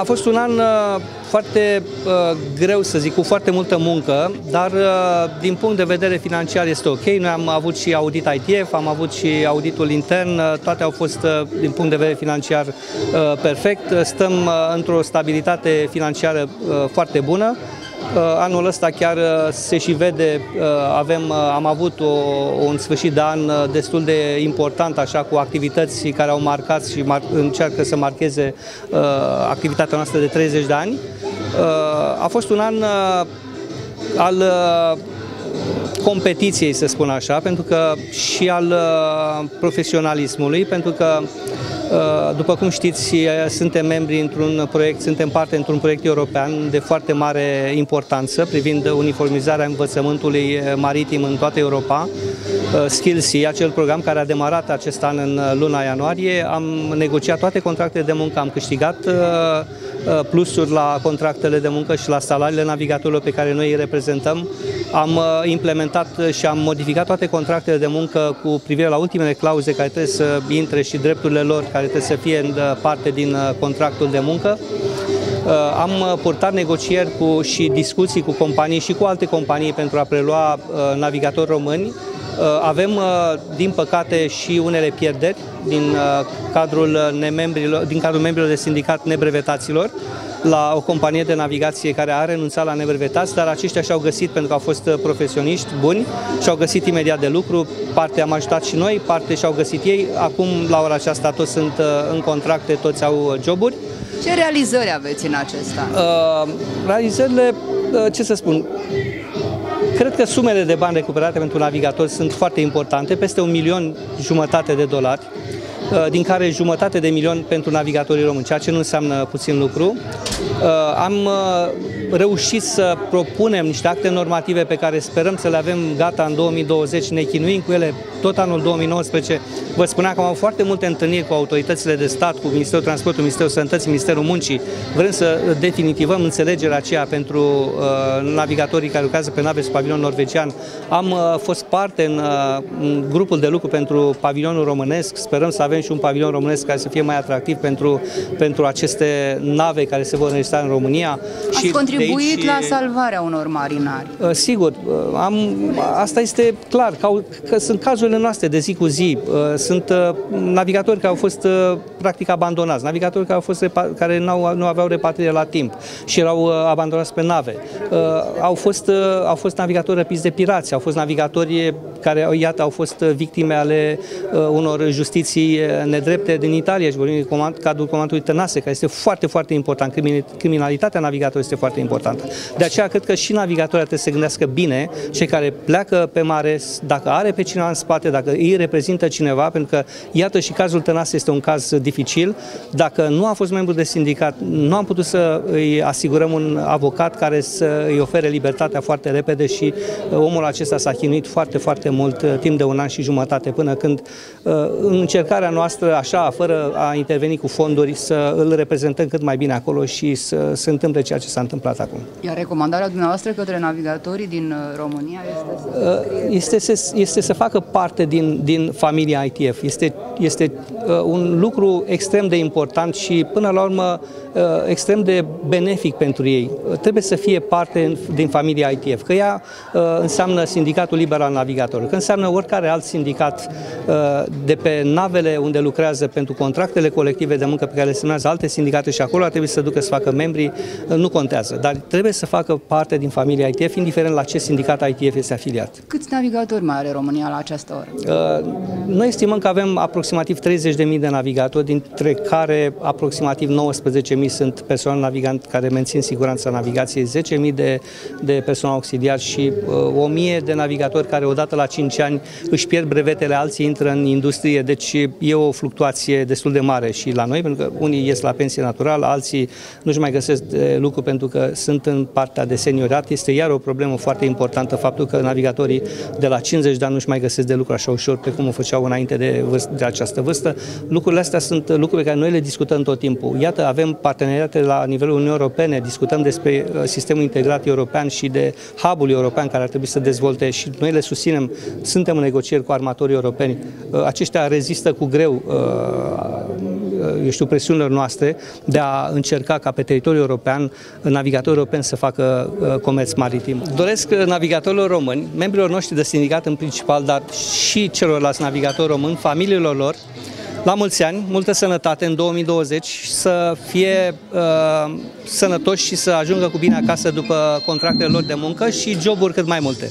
A fost un an foarte greu, să zic, cu foarte multă muncă, dar din punct de vedere financiar este ok. Noi am avut și audit ITF, am avut și auditul intern, toate au fost din punct de vedere financiar perfect. Stăm într-o stabilitate financiară foarte bună. Uh, anul ăsta chiar uh, se și vede, uh, avem, am avut o, un sfârșit de an destul de important, așa, cu activități care au marcat și mar încearcă să marcheze activitatea noastră de 30 de ani. A fost un an al competiției, să spun așa, pentru că și al profesionalismului, pentru că Uh, după cum știți, suntem membri într-un proiect, suntem parte într-un proiect european de foarte mare importanță privind uniformizarea învățământului maritim în toată Europa. Uh, Skillsea, acel program care a demarat acest an în luna ianuarie, am negociat toate contractele de muncă, am câștigat uh, plusuri la contractele de muncă și la salariile navigatorilor pe care noi îi reprezentăm. Am implementat și am modificat toate contractele de muncă cu privire la ultimele clauze care trebuie să intre și drepturile lor care trebuie să fie în parte din uh, contractul de muncă. Uh, am uh, purtat negocieri cu, și discuții cu companii și cu alte companii pentru a prelua navigatori români. Avem, din păcate, și unele pierderi din cadrul, nemembrilor, din cadrul membrilor de sindicat nebrevetaților la o companie de navigație care a renunțat la nebrevetați, dar aceștia și-au găsit, pentru că au fost uh, profesioniști buni, și-au găsit imediat de lucru, parte am ajutat și noi, parte și-au găsit ei. Acum, la ora aceasta, toți sunt uh, în contracte, toți au uh, joburi. Ce realizări aveți în acesta? Uh, realizările, uh, ce să spun, Cred că sumele de bani recuperate pentru navigatori sunt foarte importante, peste un milion jumătate de dolari. Uh, din care jumătate de milion pentru navigatorii români, ceea ce nu înseamnă puțin lucru. Uh, am uh, reușit să propunem niște acte normative pe care sperăm să le avem gata în 2020, ne chinuim cu ele tot anul 2019. Vă spuneam că am avut foarte multe întâlniri cu autoritățile de stat, cu Ministerul Transportului, Ministerul Sănătății, Ministerul Muncii. Vrem să definitivăm înțelegerea aceea pentru uh, navigatorii care lucrează pe nave sub pavilion norvegian. Am uh, fost parte în, uh, în grupul de lucru pentru pavilionul românesc. Sperăm să avem și un pavilion românesc care să fie mai atractiv pentru, pentru aceste nave care se vor înregistra în România. Ați și contribuit aici, la salvarea unor marinari. Uh, sigur, uh, am, asta este clar, că, că sunt cazurile noastre de zi cu zi. Uh, sunt navigatori care au fost practic abandonați, navigatori care, au fost, care nu, nu aveau repatriere la timp și erau abandonați pe nave. Au fost, au fost navigatori răpiți de pirați, au fost navigatori care, iată, au fost victime ale unor justiții nedrepte din Italia și vorbim de comand, cadrul comandului Tănase, care este foarte, foarte important. Criminalitatea navigatorului este foarte importantă. De aceea cred că și navigatorii trebuie să se gândească bine, cei care pleacă pe mare, dacă are pe cineva în spate, dacă îi reprezintă cineva, pentru că iată și cazul Tănase este un caz dificil. Dacă nu a fost membru de sindicat, nu am putut să îi asigurăm un avocat care să îi ofere libertatea foarte repede și uh, omul acesta s-a chinuit foarte, foarte mult uh, timp de un an și jumătate până când uh, în încercarea noastră, așa, fără a interveni cu fonduri, să îl reprezentăm cât mai bine acolo și să se întâmple ceea ce s-a întâmplat acum. Iar recomandarea dumneavoastră către navigatorii din uh, România este să... Uh, este să, este să facă parte din, din familia ITF. Este, este uh, un lucru extrem de important și până la urmă extrem de benefic pentru ei. Trebuie să fie parte din familia ITF, că ea înseamnă Sindicatul Liber al Navigatorilor, că înseamnă oricare alt sindicat de pe navele unde lucrează pentru contractele colective de muncă pe care le semnează alte sindicate și acolo ar trebui să ducă să facă membri, nu contează, dar trebuie să facă parte din familia ITF, indiferent la ce sindicat ITF este afiliat. Câți navigatori mai are România la această oră? Uh, noi estimăm că avem aproximativ 30.000 de navigatori, dintre care aproximativ 19.000 sunt persoane navigante care mențin siguranța navigației, 10.000 de, de personal auxiliar și uh, 1.000 de navigatori care odată la 5 ani își pierd brevetele, alții intră în industrie, deci e o fluctuație destul de mare și la noi, pentru că unii ies la pensie naturală, alții nu-și mai găsesc lucru pentru că sunt în partea de seniorat. Este iar o problemă foarte importantă faptul că navigatorii de la 50 de ani nu-și mai găsesc de lucru lucru așa ușor pe cum o făceau înainte de, vârstă, de această vârstă. Lucrurile astea sunt lucruri pe care noi le discutăm tot timpul. Iată, avem parteneriate la nivelul Uniunii Europene, discutăm despre uh, sistemul integrat european și de hub-ul european care ar trebui să dezvolte și noi le susținem. Suntem în negocieri cu armatorii europeni. Uh, aceștia rezistă cu greu eu știu, presiunilor noastre de a încerca ca pe teritoriul european navigatorii europeni să facă comerț maritim. Doresc navigatorilor români, membrilor noștri de sindicat în principal, dar și celorlalți navigatori români, familiilor lor, la mulți ani, multă sănătate în 2020, să fie uh, sănătoși și să ajungă cu bine acasă după contractele lor de muncă și joburi cât mai multe.